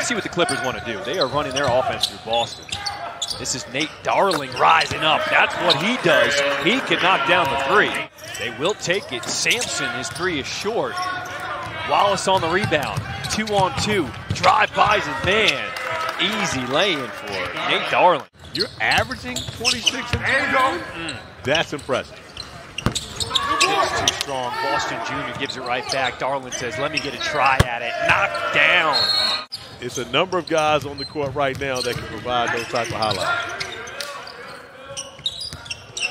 me see what the Clippers want to do. They are running their offense through Boston. This is Nate Darling rising up. That's what he does. He can knock down the three. They will take it. Sampson, his three is short. Wallace on the rebound. Two on two. Drive buys it. Man, easy lay-in for Nate Darling. You're averaging 26 and 20. Mm. That's impressive. It's too strong. Boston Jr. gives it right back. Darling says, let me get a try at it. Knocked down. It's a number of guys on the court right now that can provide those type of highlights.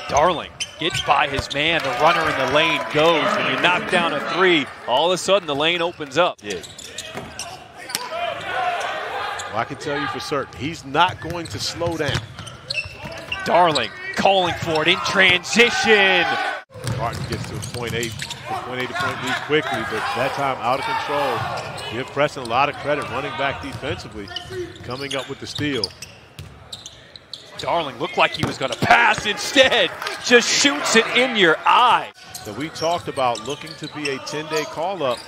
Darling gets by his man. The runner in the lane goes. When you knock down a three, all of a sudden the lane opens up. Yeah. Well, I can tell you for certain, he's not going to slow down. Darling calling for it in transition. Martin gets to a point eight, a point eight to point lead quickly, but that time out of control. Give Preston a lot of credit running back defensively, coming up with the steal. Darling looked like he was going to pass. Instead, just shoots it in your eye. So we talked about looking to be a 10-day call-up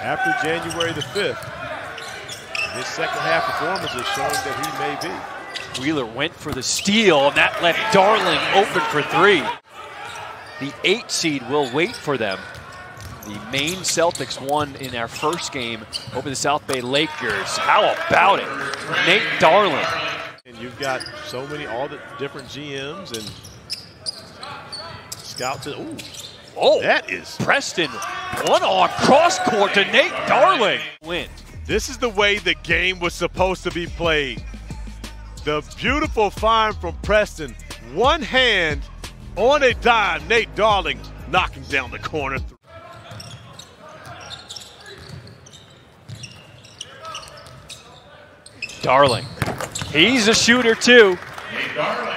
after January the 5th. His second half performance is showing that he may be. Wheeler went for the steal, and that left Darling open for three. The eight seed will wait for them. The Maine Celtics won in our first game over the South Bay Lakers. How about it? Nate Darling. And you've got so many, all the different GMs and scouts. Ooh, Oh, that is. Preston, one on cross court to Nate Darling. Win. This is the way the game was supposed to be played. The beautiful find from Preston. One hand on a dime. Nate Darling knocking down the corner. Darling. He's a shooter too. Nate Darling.